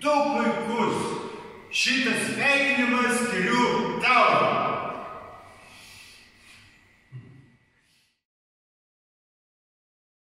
Tu puikus, šitas sveikinimas tik